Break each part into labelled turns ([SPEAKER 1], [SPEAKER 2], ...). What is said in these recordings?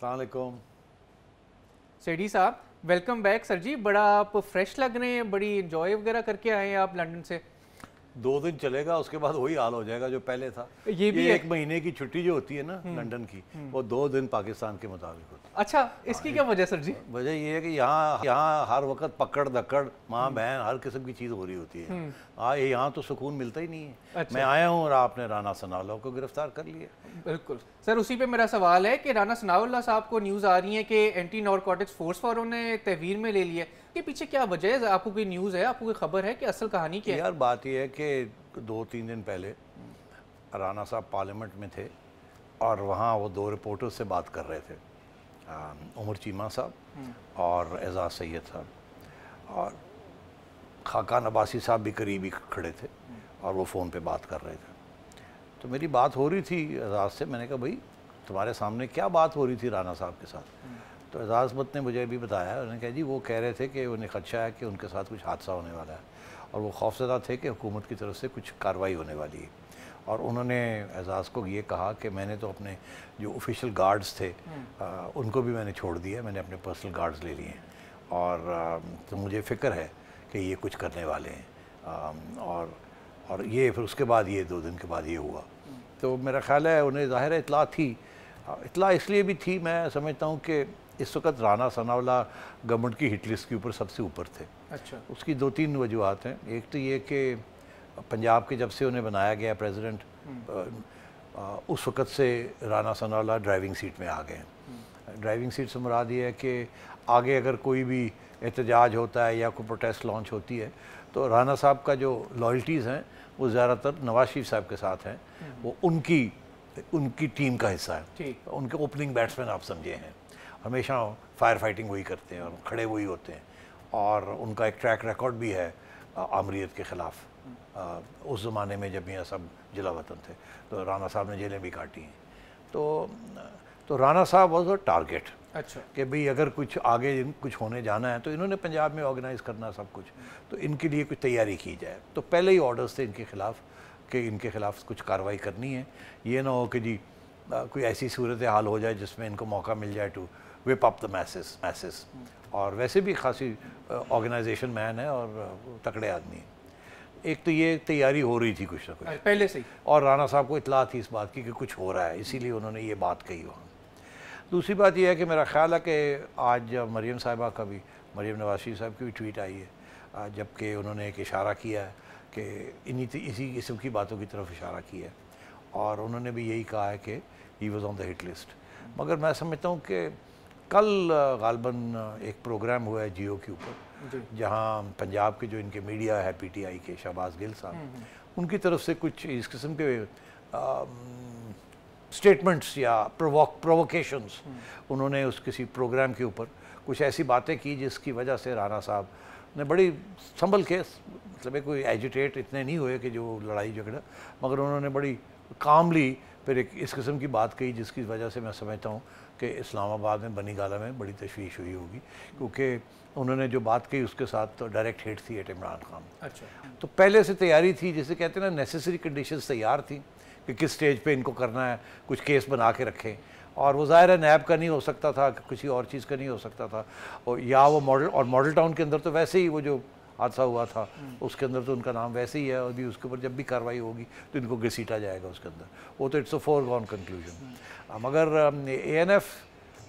[SPEAKER 1] السلام علیکم۔
[SPEAKER 2] سیڈی جی صاحب ویلکم بیک سر جی۔ بڑا آپ فریش لگ رہے ہیں، بڑی انجوائے وغیرہ کر کے آئے ہیں آپ لنڈن سے۔
[SPEAKER 1] دو دن چلے گا اس کے بعد وہی حال ہو جائے گا جو پہلے تھا۔
[SPEAKER 2] یہ بھی
[SPEAKER 1] ایک مہینے کی چھٹی جو ہوتی ہے نا لنڈن کی وہ دو دن پاکستان کے مطابق ہوتی
[SPEAKER 2] اچھا اس کی کیا وجہ سر جی؟
[SPEAKER 1] ہے وجہ یہ ہے کہ یہاں یہاں ہر وقت پکڑ دکڑ ماں بہن ہر قسم کی چیز ہو رہی ہوتی ہے۔ ہاں یہاں تو سکون ملتا ہی نہیں ہے۔ میں آیا ہوں اور آپ نے رانا سنالو کو گرفتار کر لیا۔
[SPEAKER 2] بالکل۔ سر اسی پہ میرا سوال ہے کہ رانا ثناء اللہ صاحب کو نیوز آ رہی ہے کہ اینٹی نارکوٹکس فورس فوروں نے تحویر میں لے لیا کہ پیچھے کیا وجہ ہے؟ آپ کو کوئی نیوز ہے؟ آپ کو کوئی خبر ہے کہ اصل کہانی کیا ہے؟
[SPEAKER 1] یار، بات یہ ہے کہ دو تین دن پہلے رانا صاحب پارلیمنٹ میں تھے اور وہاں وہ دو رپورٹر سے بات کر رہے تھے عمر چیمہ صاحب اور اعزاز سید صاحب۔ اور خاقان عباسی صاحب بھی قریبی کھڑے تھے اور وہ فون پہ بات کر رہے تھے۔ تو میری بات ہو رہی تھی اعزاز سے، میں نے کہا، بھائی، تمہارے سامنے کیا بات ہو رہی تھی رانا صاحب کے ساتھ؟ تو اعزاز مت نے مجھے بھی بتایا انہوں نے کہا جی وہ کہہ رہے تھے کہ انہیں خدشہ ہے کہ ان کے ساتھ کچھ حادثہ ہونے والا ہے اور وہ خوفزدہ تھے کہ حکومت کی طرف سے کچھ کارروائی ہونے والی ہے۔ اور انہوں نے اعزاز کو یہ کہا کہ میں نے تو اپنے جو آفیشیل گارڈز تھے ان کو بھی میں نے چھوڑ دیا میں نے اپنے پرسنل گارڈز لے لیے ہیں۔ اور تو مجھے فکر ہے کہ یہ کچھ کرنے والے ہیں۔ اور اور یہ پھر اس کے بعد یہ دو دن کے بعد یہ ہوا۔ تو میرا خیال ہے انہیں ظاہر اطلاع تھی۔ اطلاع اس لیے بھی تھی میں سمجھتا ہوں کہ اس وقت رانا ثناء اللہ گورنمنٹ کی ہٹ لسٹ کے اوپر سب سے اوپر تھے۔
[SPEAKER 2] اچھا۔
[SPEAKER 1] اس کی دو تین وجوہات ہیں۔ ایک تو یہ کہ پنجاب کے جب سے انہیں بنایا گیا پریزیڈنٹ اس وقت سے رانا ثناء اللہ ڈرائیونگ سیٹ میں آ گئے ہیں۔ ڈرائیونگ سیٹ سے مراد یہ ہے کہ آگے اگر کوئی بھی احتجاج ہوتا ہے یا کوئی پروٹیسٹ لانچ ہوتی ہے تو رانا صاحب کا جو لائلٹیز ہیں وہ زیادہ تر نواز شریف صاحب کے ساتھ ہیں۔ وہ ان کی ان کی ٹیم کا حصہ ہے ان کے اوپننگ بیٹسمین آپ سمجھے ہیں۔ ہمیشہ فائر فائٹنگ وہی کرتے ہیں اور کھڑے وہی ہوتے ہیں اور ان کا ایک ٹریک ریکارڈ بھی ہے آمریت کے خلاف۔ اس زمانے میں جب یہ سب جلا وطن تھے تو رانا صاحب نے جیلیں بھی کاٹی ہیں۔ تو تو رانا صاحب واز اے ٹارگیٹ
[SPEAKER 2] اچھا۔
[SPEAKER 1] کہ بھئی اگر کچھ آگے کچھ ہونے جانا ہے تو انہوں نے پنجاب میں آرگنائز کرنا سب کچھ۔ تو ان کے لیے کچھ تیاری کی جائے۔ تو پہلے ہی آرڈرز تھے ان کے خلاف کہ ان کے خلاف کچھ کارروائی کرنی ہے۔ یہ نہ ہو کہ جی کوئی ایسی صورت حال ہو جائے جس میں ان کو موقع مل جائے to whip up the masses masses اور ویسے بھی خاصی آرگنائزیشن مین ہے اور تکڑے آدمی ہیں۔ ایک تو یہ تیاری ہو رہی تھی کچھ نہ کچھ۔
[SPEAKER 2] پہلے سے
[SPEAKER 1] اور رانا صاحب کو اطلاع تھی اس بات کی کہ کچھ ہو رہا ہے اسی لیے انہوں نے یہ بات کہی وہاں دوسری بات یہ ہے کہ میرا خیال ہے کہ آج مریم صاحبہ کا بھی مریم نواز شریف صاحب کی بھی ٹویٹ آئی ہے۔ جبکہ انہوں نے ایک اشارہ کیا ہے کہ انہی اسی قسم کی باتوں کی طرف اشارہ کیا ہے۔ اور انہوں نے بھی یہی کہا ہے کہ he was on the hit list مگر میں سمجھتا ہوں کہ کل غالباً ایک پروگرام ہوا ہے جیو کے اوپر جہاں پنجاب کے جو ان کے میڈیا ہے پی ٹی آئی کے شہباز گل صاحب ان کی طرف سے کچھ اس قسم کے سٹیٹمنٹس یا پرووکیشنز انہوں نے اس کسی پروگرام کے اوپر کچھ ایسی باتیں کی جس کی وجہ سے رانا صاحب نے بڑی سنبھل کے مطلب کوئی ایجوٹیٹ اتنے نہیں ہوئے کہ جو لڑائی جھگڑا مگر انہوں نے بڑی کاملی پھر ایک اس قسم کی بات کہی جس کی وجہ سے میں سمجھتا ہوں کہ اسلام آباد میں بنی گالہ میں بڑی تشویش ہوئی ہوگی کیونکہ انہوں نے جو بات کہی اس کے ساتھ تو ڈائریکٹ ہٹ تھی ایٹ عمران خان۔
[SPEAKER 2] اچھا۔
[SPEAKER 1] تو پہلے سے تیاری تھی جسے کہتے ہیں نا نیسیسری کنڈیشنز تیار تھیں کہ کس سٹیج پہ ان کو کرنا ہے کچھ کیس بنا کے رکھیں۔ اور وہ ظاہر ہے نیب کا نہیں ہو سکتا تھا کسی اور چیز کا نہیں ہو سکتا تھا۔ اور یا وہ ماڈل اور ماڈل ٹاؤن کے اندر تو ویسے ہی وہ جو حادثہ ہوا تھا اس کے اندر تو ان کا نام ویسے ہی ہے اور بھی اس کے اوپر جب بھی کارروائی ہوگی تو ان کو گھسیٹا جائے گا اس کے اندر۔ وہ تو it's a foregone conclusion مگر اے این ایف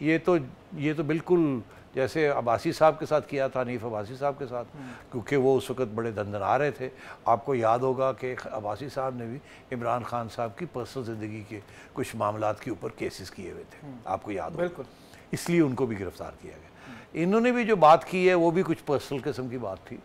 [SPEAKER 1] یہ تو یہ تو بالکل جیسے عباسی صاحب کے ساتھ کیا تھا حنیف عباسی صاحب کے ساتھ کیونکہ وہ اس وقت بڑے دندن آ رہے تھے۔ آپ کو یاد ہوگا کہ عباسی صاحب نے بھی عمران خان صاحب کی پرسنل زندگی کے کچھ معاملات کے اوپر کیسز کیے ہوئے تھے۔ آپ کو یاد
[SPEAKER 2] بالکل۔
[SPEAKER 1] اس لیے ان کو بھی گرفتار کیا گیا۔ انہوں نے بھی جو بات کی ہے وہ بھی کچھ پرسنل قسم کی بات تھی۔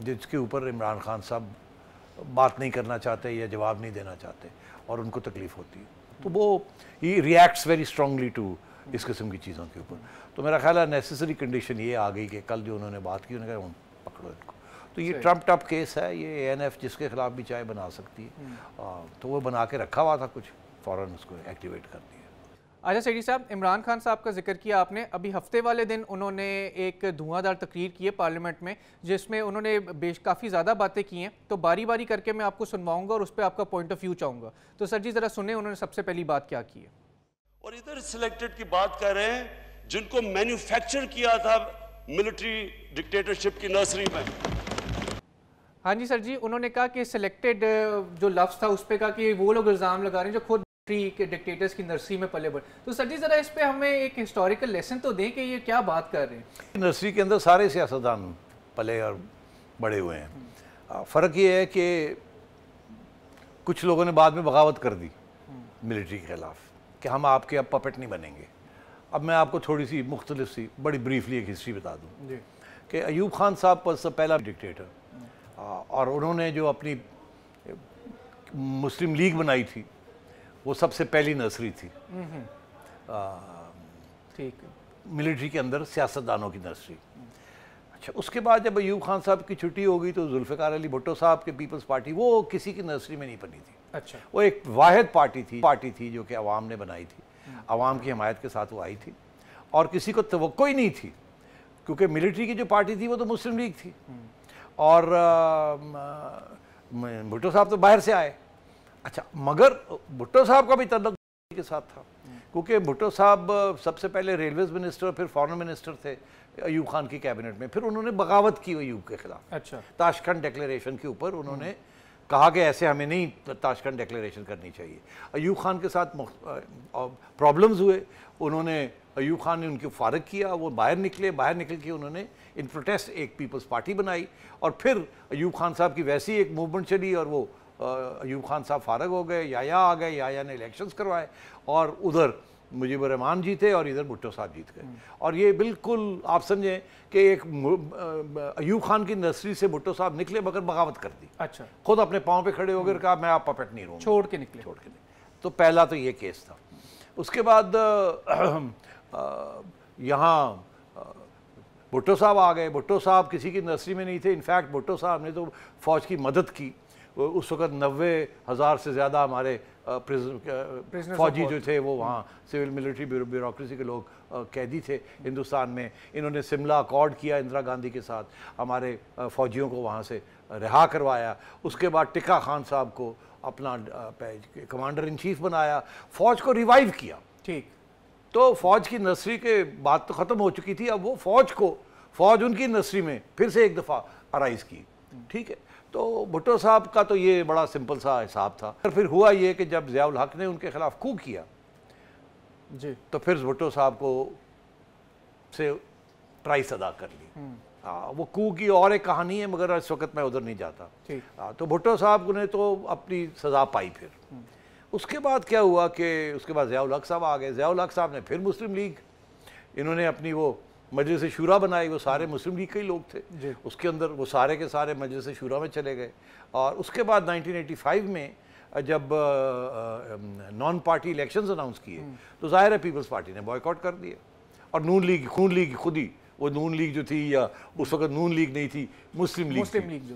[SPEAKER 1] جس کے اوپر عمران خان صاحب بات نہیں کرنا چاہتے یا جواب نہیں دینا چاہتے اور ان کو تکلیف ہوتی ہے۔ تو وہ ہی ریئیکٹس ویری اسٹرانگلی ٹو اس قسم کی چیزوں کے اوپر۔ تو میرا خیال ہے نیسیسری کنڈیشن یہ آ گئی کہ کل جو انہوں نے بات کی انہوں نے کہا پکڑو ان کو۔ تو یہ ٹرمپ ٹپ کیس ہے یہ اے این ایف جس کے خلاف بھی چائے بنا سکتی ہے۔ تو وہ بنا کے رکھا ہوا تھا کچھ فوراً اس کو ایکٹیویٹ کر دیا۔
[SPEAKER 2] اچھا سیڈی صاحب عمران خان صاحب کا ذکر کیا آپ نے۔ ابھی ہفتے والے دن انہوں نے ایک دھواں دار تقریر کی ہے پارلیمنٹ میں جس میں انہوں نے بیش کافی زیادہ باتیں کی ہیں۔ تو باری باری کر کے میں آپ کو سنواؤں گا اور اس پہ آپ کا پوائنٹ آف ویو چاہوں گا۔ تو سر جی ذرا سنیں انہوں نے سب سے پہلی بات کیا کی ہے۔
[SPEAKER 3] اور ادھر سلیکٹڈ کی بات کر رہے ہیں جن کو مینوفیکچر کیا تھا ملٹری ڈکٹیٹرشپ کی نرسری میں۔
[SPEAKER 2] ہاں جی سر جی انہوں نے کہا کہ سلیکٹڈ جو لفظ تھا اس پہ کہا کہ وہ لوگ الزام لگا رہے ہیں جو خود کے ڈکٹیٹرز کی نرسری میں پلے بڑھ تو سر جی ذرا اس پہ ہمیں ایک ہسٹوریکل لیسن تو دیں کہ یہ کیا بات کر رہے ہیں۔
[SPEAKER 1] نرسری کے اندر سارے سیاستدان پلے اور بڑے ہوئے ہیں۔ فرق یہ ہے کہ کچھ لوگوں نے بعد میں بغاوت کر دی ملٹری کے خلاف کہ ہم آپ کے اب پپٹ نہیں بنیں گے۔ اب میں آپ کو تھوڑی سی مختلف سی بڑی بریفلی ایک ہسٹری بتا دوں۔
[SPEAKER 2] جی۔
[SPEAKER 1] کہ ایوب خان صاحب پر سب پہلا ڈکٹیٹر اور انہوں نے جو اپنی مسلم لیگ بنائی تھی وہ سب سے پہلی نرسری تھی۔
[SPEAKER 2] ٹھیک۔
[SPEAKER 1] ملٹری کے اندر سیاستدانوں کی نرسری۔ اچھا اس کے بعد جب ایوب خان صاحب کی چھٹی ہو گئی تو ذوالفقار علی بھٹو صاحب کے پیپلز پارٹی وہ کسی کی نرسری میں نہیں بنی تھی۔
[SPEAKER 2] اچھا۔
[SPEAKER 1] وہ ایک واحد پارٹی تھی پارٹی تھی جو کہ عوام نے بنائی تھی۔ عوام کی حمایت کے ساتھ وہ آئی تھی۔ اور کسی کو توقع ہی نہیں تھی کیونکہ ملٹری کی جو پارٹی تھی وہ تو مسلم لیگ تھی۔ اور بھٹو صاحب تو باہر سے آئے۔ اچھا مگر بھٹو صاحب کا بھی تعلق کے ساتھ تھا۔ کیونکہ بھٹو صاحب سب سے پہلے ریلویز منسٹر پھر فارن منسٹر تھے ایوب خان کی کیبنٹ میں۔ پھر انہوں نے بغاوت کی ایوب کے خلاف۔
[SPEAKER 2] اچھا۔
[SPEAKER 1] تاشکن ڈیکلیریشن کے اوپر انہوں نے کہا کہ ایسے ہمیں نہیں تاشکن ڈیکلیریشن کرنی چاہیے۔ ایوب خان کے ساتھ پرابلمز ہوئے۔ انہوں نے ایوب خان نے ان کو فارغ کیا وہ باہر نکلے۔ باہر نکل کے انہوں نے ان پروٹیسٹ ایک پیپلز پارٹی بنائی۔ اور پھر ایوب خان صاحب کی ویسی ایک موومنٹ چلی اور وہ ایوب خان صاحب فارغ ہو گئے یا آ گئے یا نے الیکشنز کروائے اور ادھر مجیب الرحمان جیتے اور ادھر بھٹو صاحب جیت گئے۔ اور یہ بالکل آپ سمجھیں کہ ایک ایوب خان کی نرسری سے بھٹو صاحب نکلے مگر بغاوت کر دی۔
[SPEAKER 2] اچھا۔
[SPEAKER 1] خود اپنے پاؤں پہ کھڑے ہو گئے کہا میں آپ پپٹ نہیں رہوں
[SPEAKER 2] چھوڑ کے نکلے۔
[SPEAKER 1] چھوڑ کے نہیں تو پہلا تو یہ کیس تھا۔ اس کے بعد یہاں بھٹو صاحب آ گئے۔ بھٹو صاحب کسی کی نرسری میں نہیں تھے۔ انفیکٹ بھٹو صاحب نے تو فوج کی مدد کی۔ اس وقت نوے ہزار سے زیادہ ہمارے فوجی جو تھے وہ وہاں سول ملٹری بیوروکریسی کے لوگ قیدی تھے ہندوستان میں۔ انہوں نے سملہ اکارڈ کیا اندرا گاندھی کے ساتھ ہمارے فوجیوں کو وہاں سے رہا کروایا۔ اس کے بعد ٹکا خان صاحب کو اپنا کمانڈر ان چیف بنایا۔ فوج کو ریوائیو کیا۔
[SPEAKER 2] ٹھیک۔
[SPEAKER 1] تو فوج کی نرسری کے بات تو ختم ہو چکی تھی اب وہ فوج کو فوج ان کی نرسری میں پھر سے ایک دفعہ ارائز کی۔ ٹھیک ہے۔ تو بھٹو صاحب کا تو یہ بڑا سمپل سا حساب تھا۔ پھر ہوا یہ کہ جب ضیاء الحق نے ان کے خلاف کو کیا
[SPEAKER 2] جی۔
[SPEAKER 1] تو پھر بھٹو صاحب کو سے پرائس ادا کر لی۔ وہ کو کی اور ایک کہانی ہے مگر اس وقت میں ادھر نہیں جاتا۔ تو بھٹو صاحب نے تو اپنی سزا پائی پھر۔ اس کے بعد کیا ہوا کہ اس کے بعد ضیاء الحق صاحب آ گئے۔ ضیاء الحق صاحب نے پھر مسلم لیگ انہوں نے اپنی وہ مجلس شورا بنائی وہ سارے مسلم لیگ کے ہی لوگ تھے۔
[SPEAKER 2] جی۔
[SPEAKER 1] اس کے اندر وہ سارے کے سارے مجلس شورا میں چلے گئے۔ اور اس کے بعد نائنٹین ایٹی فائیو میں جب نان پارٹی الیکشنز اناؤنس کیے تو ظاہر ہے پیپلز پارٹی نے بوائے کاٹ کر دیے اور نون لیگ خون لیگ خود ہی وہ نون لیگ جو تھی یا اس وقت نون لیگ نہیں تھی مسلم لیگ
[SPEAKER 2] مسلم لیگ جو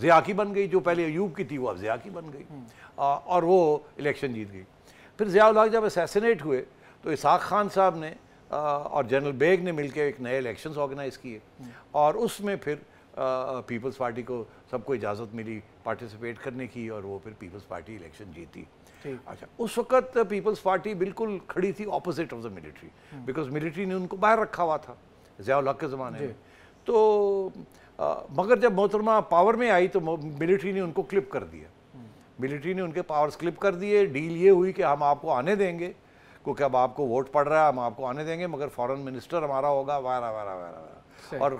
[SPEAKER 2] تھی۔
[SPEAKER 1] کی بن گئی جو پہلے ایوب کی تھی وہ اب ضیاء کی بن گئی۔ اور وہ الیکشن جیت گئی۔ پھر ضیاء الحق جب اسیسنیٹ ہوئے تو اسحاق خان صاحب نے اور جنرل بیگ نے مل کے ایک نئے الیکشنز آرگنائز کیے۔ اور اس میں پھر پیپلز پارٹی کو سب کو اجازت ملی پارٹیسپیٹ کرنے کی اور وہ پھر پیپلز پارٹی الیکشن جیتی۔ اچھا اس وقت پیپلز پارٹی بالکل کھڑی تھی opposite of the military because military نے ان کو باہر رکھا ہوا تھا ضیاء الحق کے زمانے میں۔ تو مگر جب محترمہ پاور میں آئی تو ملٹری نے ان کو کلپ کر دیا۔ ملٹری نے ان کے پاورز کلپ کر دیے ڈیل یہ ہوئی کہ ہم آپ کو آنے دیں گے۔ کیونکہ اب آپ کو ووٹ پڑ رہا ہے ہم آپ کو آنے دیں گے مگر فورن منسٹر ہمارا ہوگا وائرہ وائرہ وائرہ اور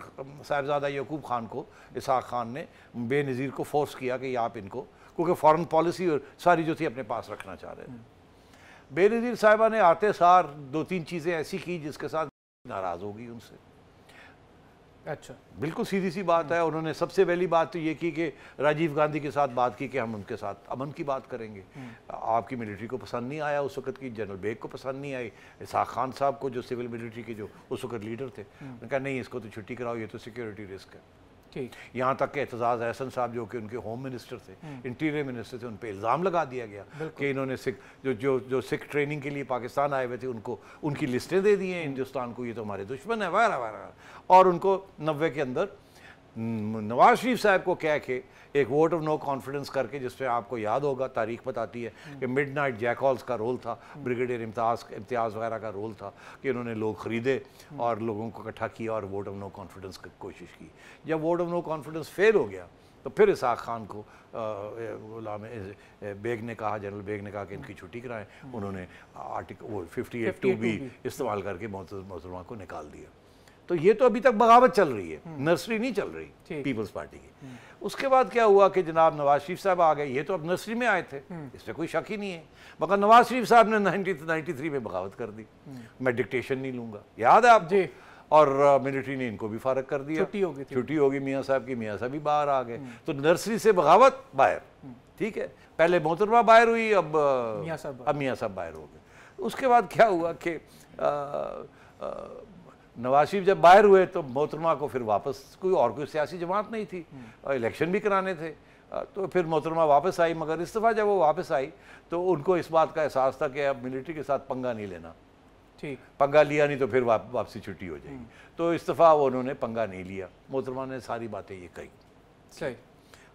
[SPEAKER 1] صاحبزادہ یعقوب خان کو اسحاق خان نے بے نظیر کو فورس کیا کہ آپ ان کو کیونکہ فورن پالیسی اور ساری جو تھی اپنے پاس رکھنا چاہ رہے تھے۔ بے نظیر صاحبہ نے آتے سار دو تین چیزیں ایسی کی جس کے ساتھ ناراض ہوگی ان سے۔
[SPEAKER 2] اچھا۔
[SPEAKER 1] بالکل سیدھی سی بات ہے۔ انہوں نے سب سے پہلی بات تو یہ کی کہ راجیو گاندھی کے ساتھ بات کی کہ ہم ان کے ساتھ امن کی بات کریں گے۔ آپ کی ملٹری کو پسند نہیں آیا اس وقت کی جنرل بیگ کو پسند نہیں آئی اسحاق خان صاحب کو جو سول ملٹری کے جو اس وقت لیڈر تھے۔ انہوں نے کہا نہیں اس کو تو چھٹی کراؤ یہ تو سیکیورٹی رسک ہے۔ یہاں تک کہ اعتزاز احسن صاحب جو کہ ان کے ہوم منسٹر تھے انٹیریئر منسٹر تھے ان پہ الزام لگا دیا گیا کہ انہوں نے سکھ جو جو جو سکھ ٹریننگ کے لیے پاکستان آئے ہوئے تھے ان کو ان کی لسٹیں دے دی ہیں۔ ہندوستان کو یہ تو ہمارے دشمن ہے وغیرہ وغیرہ اور ان کو نوے کے اندر نواز شریف صاحب کو کہہ کے ایک ووٹ آف نو کانفیڈنس کر کے جس پہ آپ کو یاد ہوگا تاریخ بتاتی ہے کہ مڈ نائٹ جیک ہالز کا رول تھا بریگیڈیئر امتیاز امتیاز وغیرہ کا رول تھا کہ انہوں نے لوگ خریدے اور لوگوں کو اکٹھا کیا اور ووٹ آف نو کانفیڈنس کی کوشش کی۔ جب vote of no confidence fail ہو گیا تو پھر اسحاق خان کو غلام بیگ نے کہا جنرل بیگ نے کہا کہ ان کی چھٹی کرائیں۔ انہوں نے آرٹیکل وہ ففٹی ایٹ ٹو بھی استعمال کر کے محترمہ کو نکال دیا۔ تو یہ تو ابھی تک بغاوت چل رہی ہے نرسری نہیں چل رہی پیپلز پارٹی کی۔ اس کے بعد کیا ہوا کہ جناب نواز شریف صاحب آ گئے یہ تو اب نرسری میں آئے تھے اس پہ کوئی شک ہی نہیں ہے۔ مگر نواز شریف صاحب نے نائنٹی تھری میں بغاوت کر دی۔ میں ڈکٹیشن نہیں لوں گا۔ یاد ہے آپ جی۔ اور ملٹری نے ان کو بھی فارغ کر دیا۔ چھٹی ہوگی چھٹی ہوگی میاں صاحب کی میاں صاحب بھی باہر آ گئے۔ تو نرسری سے بغاوت باہر۔ ٹھیک ہے پہلے محترمہ باہر ہوئی اب اب میاں صاحب باہر ہو گئے۔ اس کے بعد کیا ہوا کہ نواز شریف جب باہر ہوئے تو محترمہ کو پھر واپس کوئی اور کوئی سیاسی جماعت نہیں تھی الیکشن بھی کرانے تھے۔ تو پھر محترمہ واپس آئی مگر اس دفعہ جب وہ واپس آئی تو ان کو اس بات کا احساس تھا کہ اب ملٹری کے ساتھ پنگا نہیں لینا۔ ٹھیک۔ پنگا لیا نہیں تو پھر واپسی چھٹی ہو جائے گی۔ تو اس دفعہ انہوں نے پنگا نہیں لیا۔ محترمہ نے ساری باتیں یہ کہی صحیح۔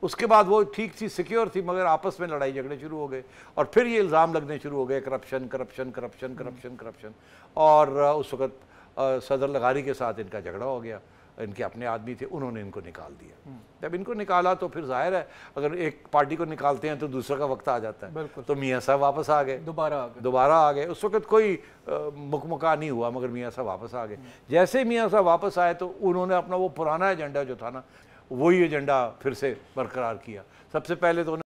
[SPEAKER 1] اس کے بعد وہ ٹھیک تھی سیکیور تھی مگر آپس میں لڑائی جھگڑے شروع ہو گئے۔ اور پھر یہ الزام لگنے شروع ہو گئے corruption corruption corruption corruption corruption اور اس وقت صدر لغاری کے ساتھ ان کا جھگڑا ہو گیا ان کے اپنے آدمی تھے انہوں نے ان کو نکال دیا۔ جب ان کو نکالا تو پھر ظاہر ہے اگر ایک پارٹی کو نکالتے ہیں تو دوسرا کا وقت آ جاتا ہے۔ تو میاں صاحب واپس آ گئے۔ دوبارہ آ گئے۔ دوبارہ آ گئے۔ اس وقت کوئی مکمکا نہیں ہوا مگر میاں صاحب واپس آ گئے۔ جیسے میاں صاحب واپس آئے تو انہوں نے اپنا وہ پرانا ایجنڈا جو تھا نا وہی ایجنڈا پھر سے برقرار کیا۔ سب سے پہلے تو